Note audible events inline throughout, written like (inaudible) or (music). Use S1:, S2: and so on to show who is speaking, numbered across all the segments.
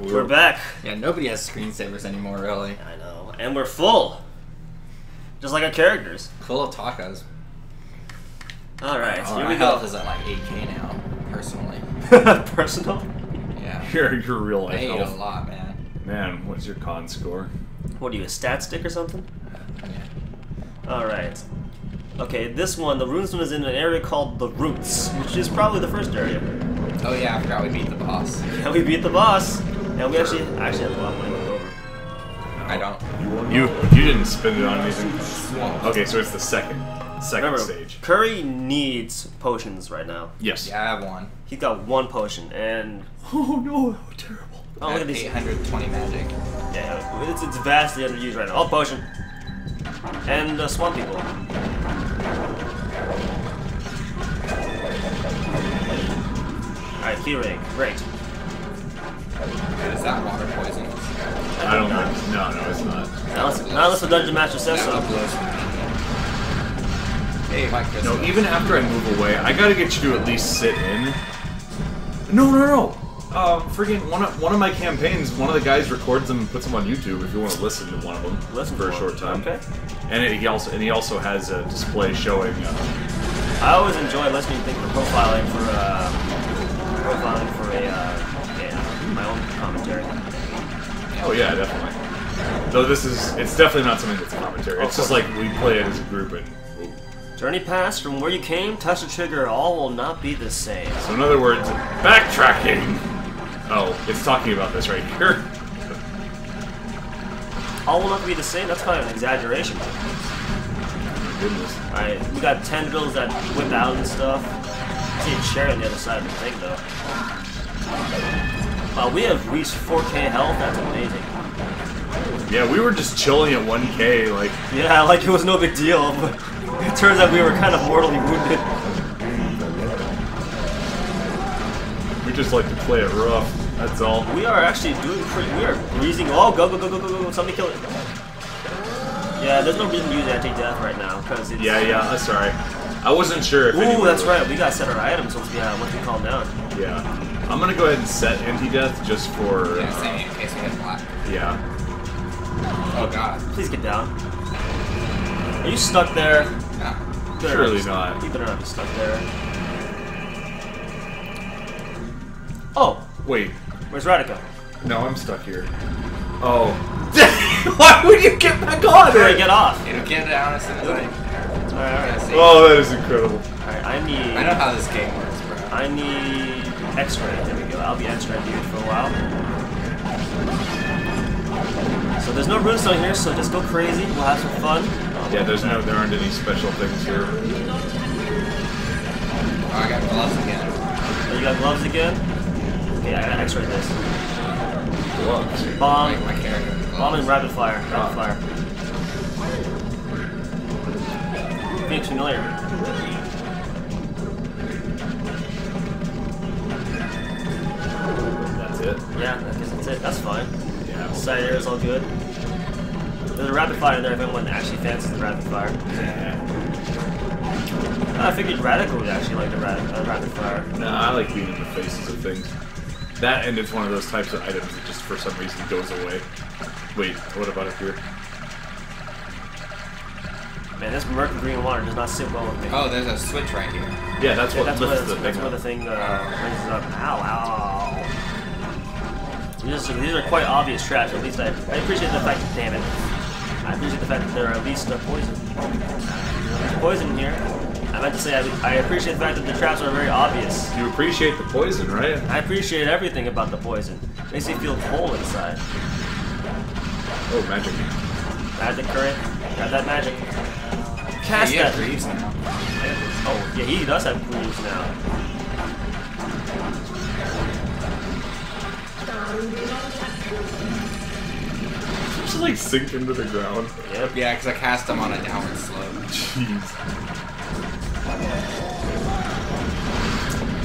S1: we
S2: We're
S1: were
S2: back.
S3: Yeah, nobody has screensavers anymore, really.
S2: I know. And we're full. Just like our characters.
S3: Full of tacos.
S2: Alright,
S3: Oh,
S2: here
S3: my
S2: we
S3: health
S2: go.
S3: is at like 8k now, personally. (laughs)
S2: Personal?
S3: Yeah.
S1: Your, your real
S3: I
S1: life
S3: ate a lot, man.
S1: Man, what's your con score?
S2: What are you, a stat stick or something?
S3: Uh, yeah.
S2: Alright. Okay, this one, the runes one is in an area called the Roots, which is probably the first area.
S3: Oh yeah, I forgot we beat the boss. (laughs)
S2: Yeah, we beat the boss. And we actually actually have a lot of money left over.
S3: I don't.
S1: You you didn't spend it on anything. Okay, so it's the second second
S2: Remember,
S1: stage.
S2: Curry needs potions right now.
S1: Yes.
S3: Yeah, I have one.
S2: He's got one potion, and (laughs)
S1: Oh no, terrible.
S2: oh
S3: I
S2: look at these.
S3: 820 magic.
S2: Yeah, it's, it's vastly underused right now. Oh, potion. And uh, swamp people. Alright, Keyring, great.
S3: Is that water poison?
S1: I don't
S2: not.
S1: think. No, no, it's not.
S2: Not unless, not unless the dungeon master says
S3: That
S2: so.
S3: Hey, Mike
S1: No, even after I move away, I gotta get you to at least sit in. No, no, no. Uh, freaking one of one of my campaigns, one of the guys records them and puts them on YouTube. If you want to listen to one of them
S2: Listen
S1: for a short time.
S2: Okay.
S1: And it, he also and he also has a display showing. Uh,
S2: I always enjoy listening to profiling for uh, profiling for a, uh, a my own commentary.
S1: Oh yeah, definitely. Though this is, it's definitely not something that's commentary. It's just like we play it as a group, and
S2: Journey past from where you came, touch the trigger, all will not be the same.
S1: so in other words, backtracking. Oh, it's talking about this right here.
S2: All will not be the same. That's kind of an exaggeration.
S1: Goodness.
S2: Alright, we got tendrils that whip out and stuff. I see a chair on the other side of the thing though. Wow, we have reached 4k health. That's amazing.
S1: Yeah, we were just chilling at 1k, like
S2: Yeah, (laughs) like it was no big deal, (laughs) but it turns out we were kind of mortally wounded.
S1: we just like to play it rough. That's all.
S2: We are actually doing pretty. We are breezing. Oh, go, go, go, go, go, go. Somebody kill it. Yeah, there's no reason to use anti-death right now, because it's...
S1: Yeah, yeah, that's alright. I wasn't sure if
S2: Ooh, that's right. We gotta set our items once we, uh, once we calm down.
S1: Yeah. I'm gonna go ahead and set anti-death just for
S3: Yeah,
S1: uh,
S3: same in case we hit black.
S1: yeah.
S3: Oh god.
S2: Please get down. Are you stuck there?
S3: No.
S2: You better
S1: Surely
S2: be-
S1: not.
S2: You better not be stuck there. Oh,
S1: Wait,
S2: where's Radaka?
S1: no, I'm stuck here. Oh. (laughs) Why would you get back on
S2: Hurry,
S1: it?
S2: get off.
S3: It'll get down as soon as I.
S2: Alright, alright.
S1: Oh, that is incredible.
S2: Alright, I need...
S3: I know how this game works, bro.
S2: I need X-ray. There we go. I'll be X-ray dude for a while. So there's no runestone here, so just go crazy. We'll have some fun.
S1: Yeah, there's no, there aren't any special things here.
S3: Oh, I got gloves again.
S2: Oh, you got gloves again? Okay, I gotta X-ray this.
S1: Gloves.
S2: Bomb,
S3: Like my character. with
S2: bomb and rapid fire. Rapid oh. fire. Phoenix familiar. Fine.
S1: Yeah.
S2: Side air is all good. There's a rapid fire in there if anyone actually fancies the rapid fire. I figured Radical would actually like the rapid, uh, rapid fire.
S1: No, I like being in the faces of things. That and it's one of those types of items that just for some reason goes away. Wait, what about up here?
S2: Man, this murky green water does not sit well with me.
S3: Oh, there's a switch right here.
S1: Yeah, that's
S2: Yeah,
S1: what
S2: that's,
S1: lifts
S2: where,
S1: the
S2: that's
S1: thing
S2: where the thing uh, raises up. Ow, ow. These are, these are quite obvious traps. At least I, I appreciate the fact. Damn it. I appreciate the fact that there are at least uh, poison. There's poison here. I meant to say I, I appreciate the fact that the traps are very obvious.
S1: You appreciate the poison, right?
S2: I appreciate everything about the poison. Makes me feel cold inside.
S1: Oh, magic.
S2: Magic current. Got that magic. Cast
S3: you have
S2: that.
S3: greaves now.
S2: Oh, yeah, he does have grooves now.
S1: Just like sink into the ground.
S2: Yep.
S3: Yeah, because I cast them on a downward slope.
S1: Jeez.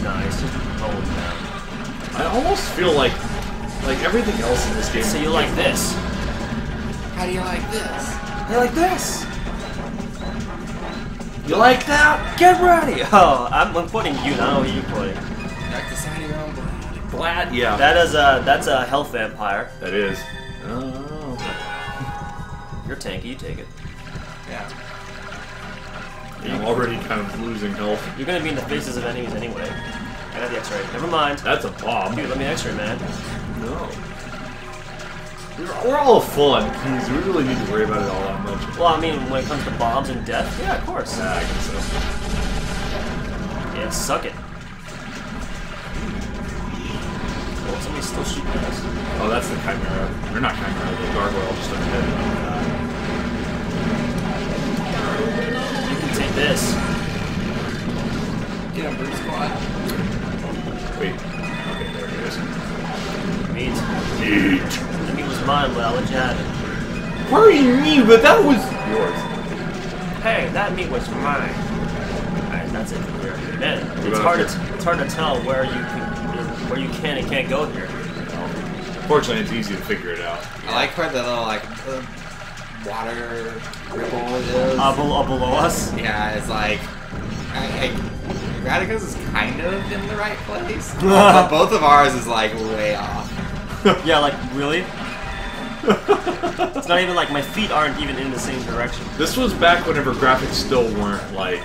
S2: Nice. Just hold down.
S1: I almost feel like like everything else in this game.
S2: So you like this?
S3: How do you like this?
S2: I like this. You like that? Get ready! Oh, I'm, I'm putting you now. Who you putting?
S3: Like the side of your own blood.
S1: Glad, yeah.
S2: That is a that's a health vampire.
S1: that is. Oh.
S2: You're tanky. You take it.
S3: Yeah.
S1: I'm already kind of losing health.
S2: You're gonna be in the faces of enemies anyway. I got the X-ray. Never mind.
S1: That's a bomb.
S2: Dude, let me X-ray, man.
S1: No. We're, all full on keys. We really need to worry about it all that much.
S2: Well, I mean, when it comes to bombs and death, yeah, of course.
S1: Nah, I guess so.
S2: Yeah, suck it.
S1: Chimera. Or not Chimera, the Gargoyle just up ahead.
S2: You can take this.
S3: Get him, Brute Squad.
S1: Wait. Okay, there it is.
S2: Meat.
S1: Eat.
S2: The meat was mine, but I'll let you have it.
S1: Pardon me, but that was yours.
S2: Hey, that meat was mine. Alright, that's it from here. Man, it's hard to it's hard to tell where you can where you can and can't go here.
S1: Fortunately, it's easy to figure it out.
S3: I like where the little like uh, water ripple is.
S2: Uh, below, uh, below us.
S3: yeah, it's like I, I, Radicus is kind of in the right place, (laughs) but both of ours is like way off. (laughs)
S2: Yeah, like really? it's not even like my feet aren't even in the same direction.
S1: This was back whenever graphics still weren't like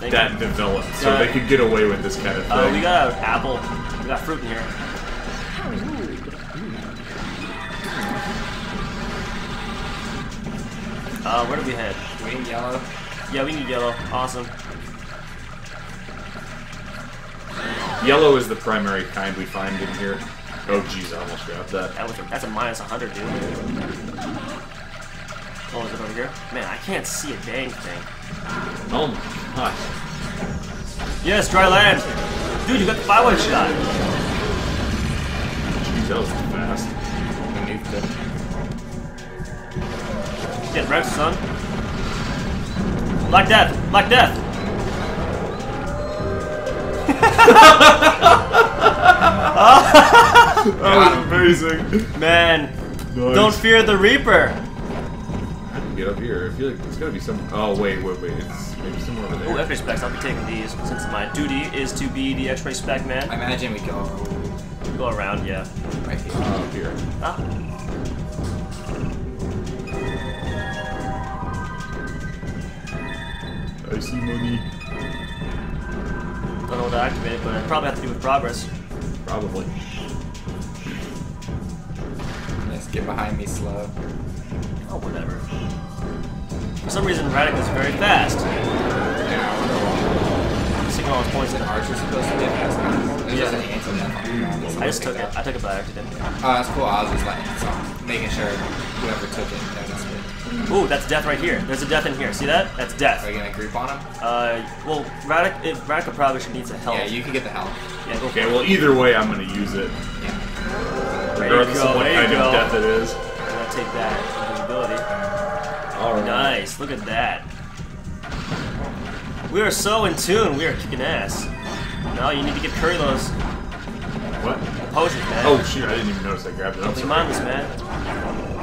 S2: Thank
S1: that
S2: you.
S1: developed, so
S2: Yeah.
S1: they could get away with this kind of thing.
S2: Uh, we got an apple. We got fruit in here. Uh, where do we head?
S3: We need yellow.
S2: Yeah, we need yellow. Awesome.
S1: Yellow is the primary kind we find in here. Oh jeez, I almost grabbed that.
S2: That was a, that's a minus 100, dude. Oh, is it over here? Man, I can't see a dang thing.
S1: Oh my gosh.
S2: Yes, dry land! Dude, you got the five one shot!
S1: Jeez, that was fast.
S3: Need to.
S2: Get wrecked, son. Black Death! Black Death!
S1: That was amazing.
S2: Man,
S1: Nice.
S2: don't fear the Reaper!
S1: I can get up here. I feel like it's gotta be some. Oh wait, wait, wait. It's maybe somewhere over
S2: Oh,
S1: there.
S2: X-ray specs. I'll be taking these since my duty is to be the X-ray spec man.
S3: I imagine we go
S2: Go around, yeah.
S3: right here.
S1: Oh, up here.
S2: Ah,
S1: I see money.
S2: don't know what to activate, but I probably have to do with progress.
S1: Probably.
S3: Just get behind me slow.
S2: Oh, whatever. For some reason, Radic is very fast.
S3: Yeah, I wonder why.
S2: Signal is poison.
S3: Archer's supposed to be a fast guy. There's just an
S2: Yeah.
S3: anti-death
S2: I just took it. I took it by accident.
S3: Oh, that's cool. I was just like making sure whoever took it.
S2: Ooh, that's death right here. There's a death in here. See that? That's death.
S3: Are you gonna group on him?
S2: Uh, well, Radic, if Radic probably should needs a help.
S3: Yeah, you can get the help.
S2: Yeah, go for
S1: Okay,
S2: it.
S1: well either way, I'm gonna use it,
S3: Yeah.
S2: There you
S1: regardless
S2: go,
S1: of what kind of death it is.
S2: I'm gonna take that invisibility.
S1: All right.
S2: Nice. Look at that. We are so in tune. We are kicking ass. Now you need to get Curry those
S1: What?
S2: potions, man.
S1: Oh shoot! I didn't even notice I grabbed it. I'm
S2: Be
S1: sorry.
S2: mindless, man.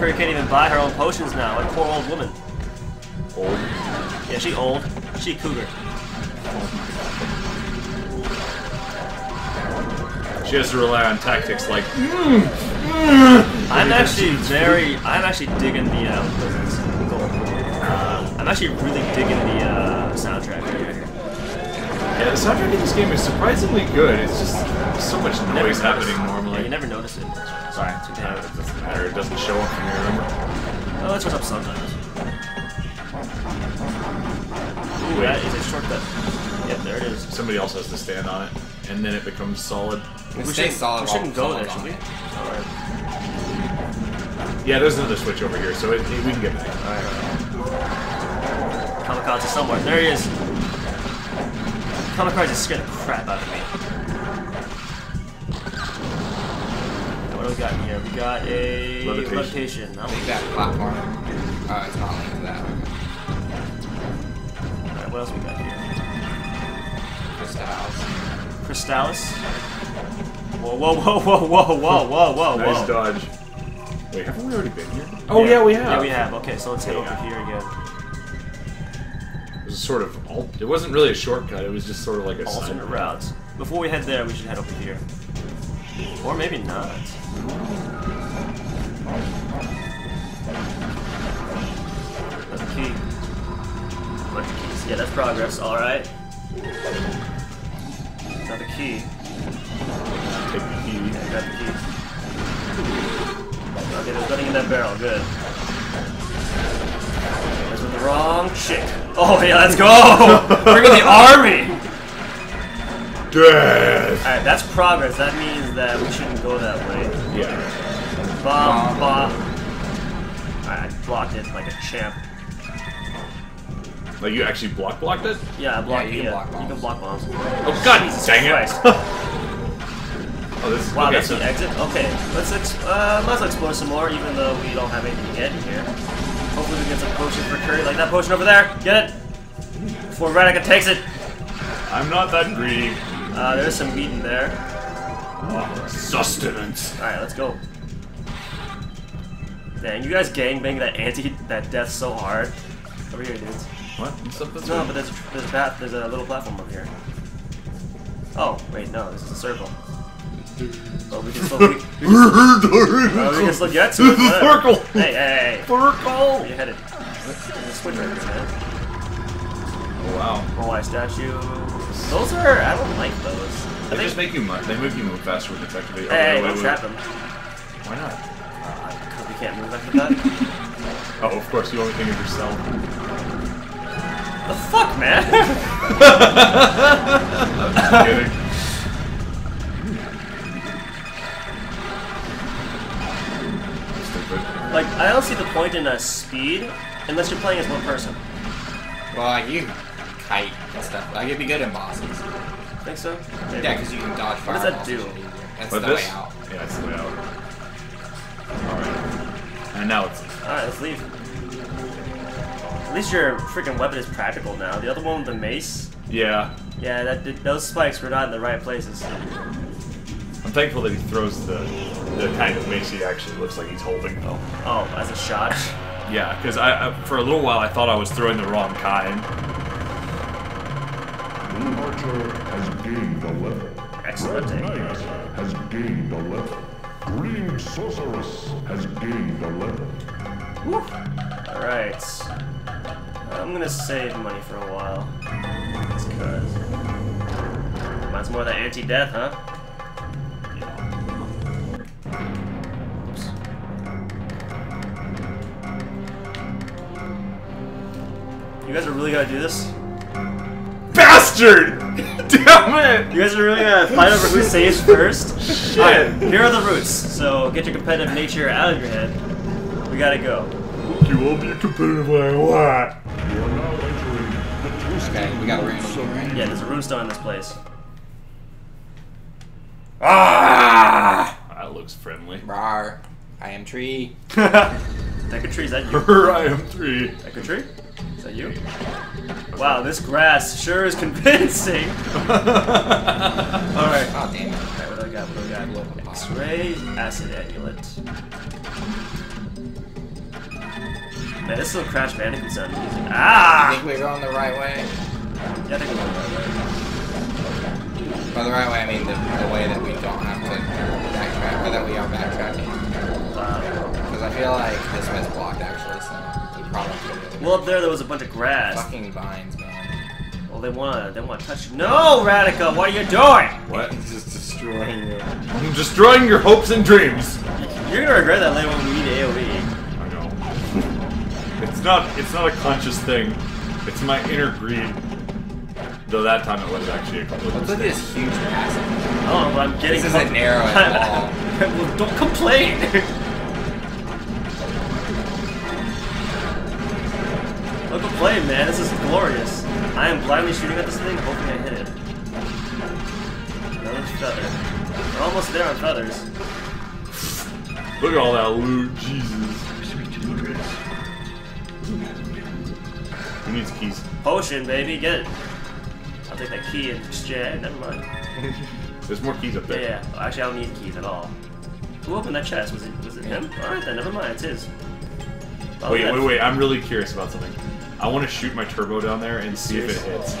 S2: Curry can't even buy her own potions now. Like poor old woman.
S1: Old.
S2: Yeah, she old. She cougar.
S1: She has to rely on tactics like.
S2: I'm actually very. I'm actually digging the. Uh, what is? Gold. Uh, I'm actually really digging the uh, soundtrack here.
S1: Yeah, the soundtrack in this game is surprisingly good. It's just so much noise happening
S2: Yeah,
S1: normally.
S2: you never notice it. Sorry, too
S1: Yeah,
S2: bad.
S1: it doesn't matter. It doesn't show up from here. Remember?
S2: Oh, it shows up sometimes. Ooh,
S1: Wait.
S2: that is a shortcut. Yep, there it is.
S1: Somebody else has to stand on it, and then it becomes solid.
S3: We
S2: We
S3: stay
S2: shouldn't,
S3: solid
S2: we shouldn't go there, should we?
S3: it.
S2: Alright.
S1: Yeah, there's another switch over here, so it, it- we can get back.
S2: Alright. Kamikaze somewhere. There he is. Kamikaze scared the crap out of me. We got here? We got a
S1: Levitation.
S2: levitation.
S3: I
S2: Oh,
S3: think that platform. Oh, it's not linked to that.
S2: Alright, what else we got here?
S3: Crystals.
S2: Crystallis. Whoa, whoa, whoa, whoa, whoa, whoa, whoa, whoa,
S1: Nice
S2: whoa.
S1: dodge. Wait, haven't we already been here? Oh yeah, we have.
S2: Yeah, we have. Okay, so let's head
S1: Yeah.
S2: over here again.
S1: It was sort of. al- It wasn't really a shortcut. It was just sort of like a
S2: Alternate
S1: side
S2: routes. Before we head there, we should head over here. Or maybe not. Yeah, that's progress. All right. Another key.
S1: Take the key.
S2: Yeah, grab the key. Okay, there's nothing in that barrel. Good. There's with the wrong chick. Oh yeah, let's go! (laughs) Bring in the army.
S1: Death!
S2: Alright, that's progress. That means that we shouldn't go that way.
S1: Yeah.
S2: Bomb, bomb. Alright, I blocked it like a champ.
S1: Like you actually block blocked it?
S2: Yeah, I blocked
S3: Yeah, you
S2: it.
S3: can block
S2: You can block bombs.
S1: Oh god
S2: Jesus
S1: dang it!
S2: Christ. (laughs)
S1: oh, this is
S2: Wow,
S1: okay,
S2: that's
S1: so-
S2: the exit? Okay, let's ex uh, let's explore some more, even though we don't have anything to get in here. Hopefully we get some potion for Curry, like that potion over there. Get it! Before Radaka takes it!
S1: I'm not that greedy.
S2: Uh, there's some meat in there.
S1: Oh, sustenance.
S2: Alright, let's go. Dang, you guys gangbang that anti that death so hard. Over here, dudes.
S1: What? What's up this
S2: No,
S1: way?
S2: but there's there's a path, there's a little platform over here. Oh, wait, no, this is a circle. Oh, we can still we, (laughs) we, can, oh, we can still get to it.
S1: This is circle.
S2: Hey, hey, hey,
S1: Circle!
S2: where you headed? There's a switch right here, man.
S1: Oh wow.
S2: Oh, Hawaii statue. Those are I don't like those. I
S1: They
S2: think.
S1: just make you move. They make you move faster with effectively. Oh,
S2: Hey,
S1: wait,
S2: don't
S1: wait,
S2: trap
S1: wait.
S2: them.
S1: Why not?
S2: Uh, because we can't move after that. (laughs)
S1: Oh, of course. You only think of yourself.
S2: The fuck, man?
S1: I'm (laughs) kidding.
S2: Like I don't see the point in a speed unless you're playing as one person.
S3: Well, like you can kite and stuff. Like it'd be good in bosses.
S2: Think so? Maybe.
S3: Yeah, because you can dodge
S2: What does that do?
S3: That's
S1: But
S3: the
S1: this?
S3: way out.
S1: Yeah, it's the way out. Alright. And now it's.
S2: Alright, let's leave. At least your freaking weapon is practical now. The other one with the mace,
S1: Yeah.
S2: yeah, that those spikes were not in the right places.
S1: I'm thankful that he throws the the kind of mace he actually looks like he's holding. though.
S2: Oh, as a shot.
S1: Yeah, because I, I for a little while I thought I was throwing the wrong kind.
S4: Blue Archer has gained a level.
S2: Excellent.
S4: Red Knight has gained a level. Green Sorceress has gained a level.
S2: Alright. I'm gonna save money for a while. Just cause. Mine's more that anti-death, huh? Oops. You guys are really gonna do this?
S1: Bastard! (laughs) Damn it!
S2: You guys are really gonna fight over who saves first? (laughs)
S1: Shit!
S2: Alright, here are the roots, So get your competitive nature out of your head. We gotta go.
S1: You won't be competitive when I want.
S4: You are now entering
S3: Okay, we got a random
S4: roots of
S3: right?
S2: Yeah, there's a runestone in this place.
S1: Ah! That looks friendly.
S3: Rar. I am tree. (laughs)
S2: Deku tree, is that you?
S1: I am tree. three.
S2: Deku tree? Is that you? Wow, this grass sure is convincing. (laughs) Alright.
S3: Oh damn it.
S2: Alright, what do I got? What do I got? X-ray, acid amulet. Man, this is some Crash Bandicoot sound music.
S3: I
S2: Ah!
S3: think we're going the right way.
S2: Yeah, I think we're going the right way.
S3: By the right way, I mean the, the way that we don't have to backtrack, or that we are backtracking.
S2: Wow.
S3: Because I feel like this way's blocked actually, so we probably could.
S2: Well, up there, there was a bunch of grass.
S3: Fucking vines, man.
S2: Well, they wanna, they wanna touch. No, Radaka, what are you doing?
S1: What?
S3: It's just destroying it.
S1: I'm destroying your hopes and dreams.
S2: You're gonna regret that later when we need AOE.
S1: I know. It's not. It's not a conscious thing. It's my inner greed. Though that time it was actually a complete
S3: Look at
S1: mistake.
S3: this huge passage.
S2: I don't know, but I'm getting.
S3: This is a narrow wall. (laughs)
S2: well, don't complain. don't complain, man. This is glorious. I am blindly shooting at this thing, hoping I hit it. Another feather. We're almost there on feathers.
S1: Look at all that loot. Jesus. Who needs keys?
S2: Potion, baby, get it. I'll take that key and exchange. Never mind. (laughs)
S1: There's more keys up there.
S2: yeah. Actually, I don't need keys at all. Who opened that chest? Was it was it him? Alright then, never mind, it's his. Oh,
S1: Wait, wait, wait. I'm really curious about something. I want to shoot my turbo down there and see if it hits.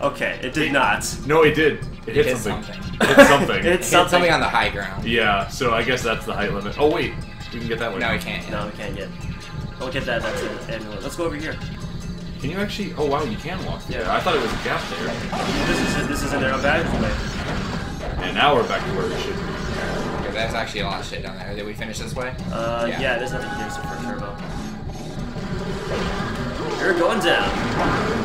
S2: Okay, it did not.
S1: No, it did. It hit,
S3: hit
S1: something.
S3: something.
S1: It hit (laughs) something.
S2: It's
S3: Hit
S2: something.
S3: something on the high ground.
S1: yeah, so I guess that's the height limit. Oh wait, we can get that way.
S3: No, we can't.
S2: No, we can't get. Don't get that. That's it. Anyway, let's go over here.
S1: Can you actually? Oh wow, you can walk through
S2: Yeah.
S1: there. I thought it was a gap there.
S2: This is this is in their own passageway.
S1: And now we're back to where we should be.
S3: Okay, there's actually a lot of shit down there. Did we finish this way?
S2: Uh,
S3: Yeah.
S2: yeah. there's nothing here, so for turbo. You're going down.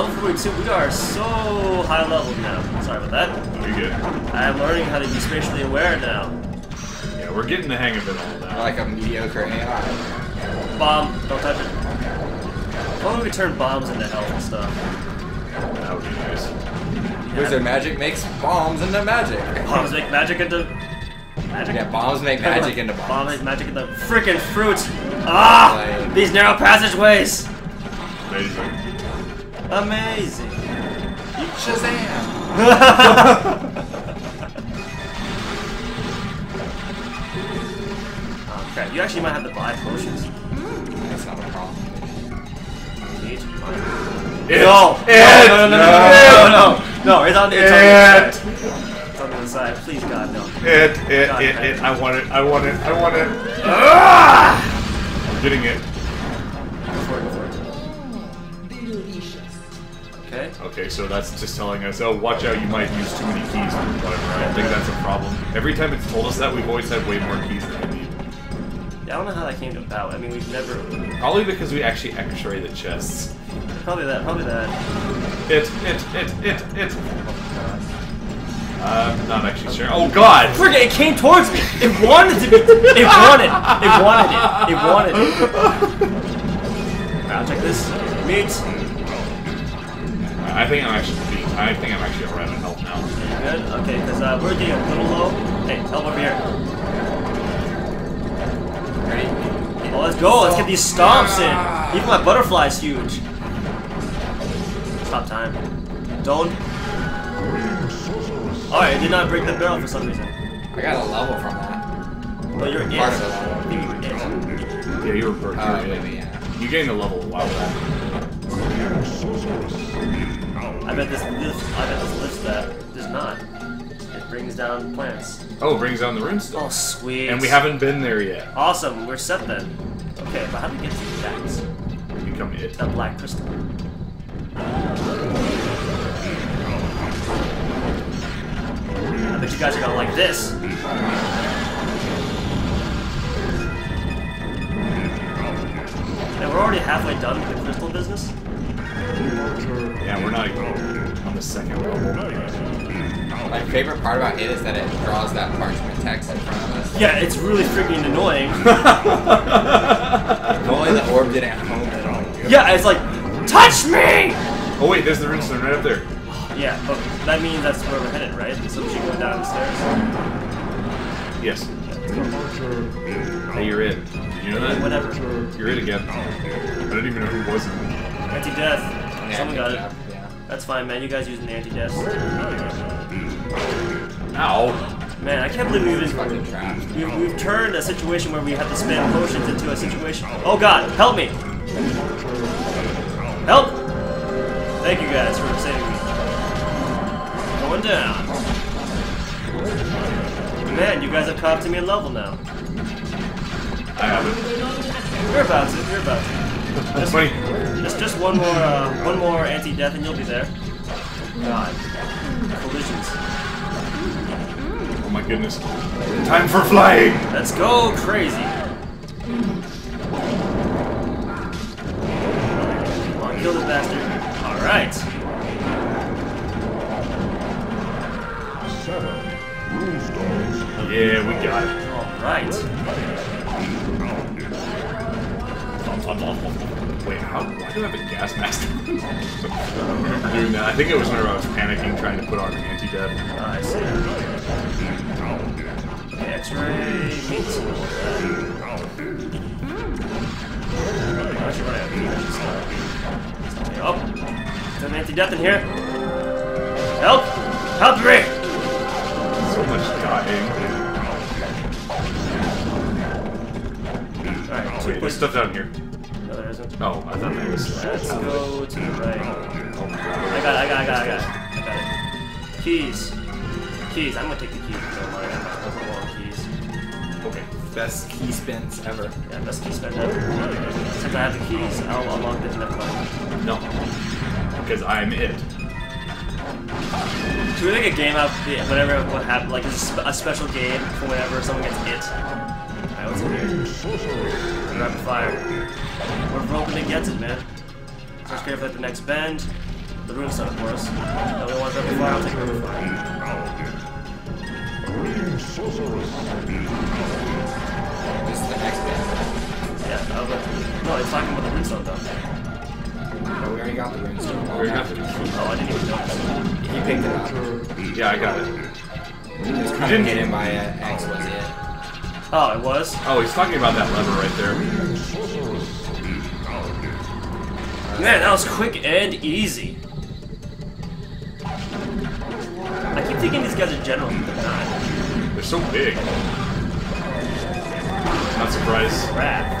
S2: Damn, level 42. We are so high level now. Sorry about that.
S1: Pretty good.
S2: I'm learning how to be spatially aware now.
S1: Yeah, we're getting the hang of it all now.
S3: We're like a mediocre AI.
S2: Bomb. Don't touch it. Why don't we turn bombs into health and stuff?
S1: that would be nice.
S3: Wizard magic makes bombs into magic.
S2: Bombs make magic into magic.
S3: Yeah, bombs make magic into bombs.
S2: Bombs make magic into freaking fruit. Ah!
S3: Like-
S2: These narrow passageways.
S1: Amazing.
S2: Amazing.
S3: Shazam!
S2: Oh crap! You actually might have to buy potions.
S3: That's not a problem.
S2: Neat.
S1: It,
S2: No!
S1: It,
S2: no! No! No! No! No! No! No! It's on the. It's on the side. It's on the other side. Please, God, no.
S1: it, it,
S2: God,
S1: it, it. I want it. I want it. I want it. Ah! I'm getting it.
S2: Okay.
S1: Okay, so that's just telling us, oh, watch out, you might use too many keys or whatever. I don't think that's a problem. Every time it's told us that, we've always had way more keys than we need.
S2: Yeah, I don't know how that came about. I mean, we've never.
S1: Probably because we actually x-ray the chests.
S2: Probably that. Probably that.
S1: It, it, it, it, it. Uh, not actually sure. Oh god!
S2: Friggin', it came towards me! It wanted to be. It wanted. It wanted it. It wanted it. (laughs) Now check this. Meat.
S1: I think I'm actually I think I'm actually alright on health now.
S2: Good. Okay, because uh, we're getting a little low. Hey, help over here.
S3: Ready?
S2: Oh, let's go. Let's get these stomps in. Even my butterfly's huge. Stop time. Don't. Alright, it did not break the barrel for some reason.
S3: I got a level from that.
S2: Well, you're it.
S3: Of it.
S2: You were it.
S1: Yeah, you were burnt.
S3: Uh,
S1: you
S3: maybe, yeah.
S1: You gained a level a while back.
S2: I bet this lifts. I bet this lifts that. Does not. It brings down plants.
S1: Oh, it brings down the runestone.
S2: Oh, sweet.
S1: And we haven't been there yet.
S2: Awesome. We're set then. Okay, but how do we get to the that?
S1: Become it.
S2: That black crystal. I bet you guys are gonna like this. And we're already halfway done with the crystal business.
S1: Yeah, we're not even on the second level.
S3: My favorite part about it is that it draws that parchment text in front of us.
S2: Yeah, it's really freaking annoying. (laughs)
S3: If only the orb didn't home it on you.
S2: yeah, it's like, touch me!
S1: Oh wait, there's the runestone right up there.
S2: Yeah, but that means that's where we're headed, right? So we should go down the stairs.
S1: Yes. Hey, you're in. Did you know that?
S2: Whatever.
S1: You're in again. I don't even know who was in.
S2: Anti-death.
S3: Yeah,
S2: Someone got it.
S3: Yeah.
S2: That's fine, man. You guys using the anti-death.
S1: Ow.
S2: Man, I can't believe we've
S3: It's
S2: been,
S3: fucking trash.
S2: we've, we've turned a situation where we have to spam potions into a situation. Oh god, help me! Help! Thank you guys for saving me. Going down. Man, you guys have caught up to me in level now.
S1: I haven't.
S2: You're about to. You're about to.
S1: That's funny.
S2: Just just one more uh, one more anti-death and you'll be there. God. Collisions.
S1: Oh my goodness. Time for flying!
S2: Let's go crazy. Come on, kill this bastard. Alright.
S1: Yeah, we got it.
S2: Alright.
S1: Wait, how? Why do I have a gas mask? (laughs) Doing that. I think it was whenever I was panicking trying to put on an anti-death.
S2: Ah, I see. Okay, X-ray meat. I should run out of meat. Oh, there's an anti-death in here. Help! Help me!
S1: So much dying.
S2: Alright, two
S1: Wait, there's stuff down here.
S2: There.
S1: Oh, I thought that was.
S2: Let's go to the right.
S1: Oh
S2: I got it, I got it, I got it, I got it. I. Keys. Keys, I'm gonna take the keys. Don't mind. I'm not keys.
S1: Okay.
S3: Best key spins ever.
S2: Yeah, best key spend ever. Since I have the keys, I'll unlock this never mind.
S1: No. Because I'm it.
S2: Should we make a game out of the, whatever what happened, like a, spe- a special game for whenever someone gets it? Alright, what's in here?
S4: Green sorceress.
S2: Rapid fire. We're hoping it gets it, man. Just careful at the next bend. The runestone, of course. Nobody wants rapid fire, I'll take rapid fire.
S4: Green sorceress.
S3: This is the next bit.
S2: Yeah, I was like, no, it's talking about the runestone, though.
S3: Oh, we already got the runestone.
S1: We already got the-
S2: Oh, I didn't even notice.
S3: He picked it up.
S1: Yeah, I got it.
S3: He was kind of
S1: didn't-
S3: hidden by uh, X was it.
S2: Oh, it was?
S1: Oh, he's talking about that lever right there.
S2: Man, that was quick and easy. I keep thinking these guys are generals, but they're not.
S1: They're so big. Not surprised.
S2: Crap.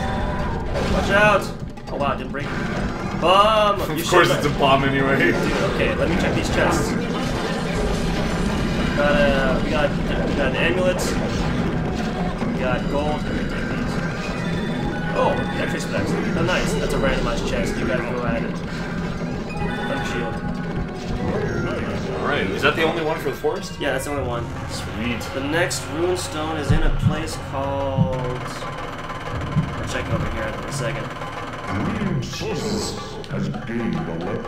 S2: Watch out! Oh wow, it didn't break. Bomb! (laughs)
S1: Of
S2: You
S1: course, it's a bomb anyway.
S2: Dude, (laughs) okay, let me check these chests. Got a, we got, we got an amulet. We got gold. Let me take these. Oh, the X-ray specs. Oh, nice. That's a randomized chest. You guys go at it. Thunder shield.
S1: All right, is that the only one for the forest?
S2: Yeah, that's the only one.
S1: Sweet.
S2: The next runestone is in a place called. I'll check over here in a second.
S4: Green has gained the left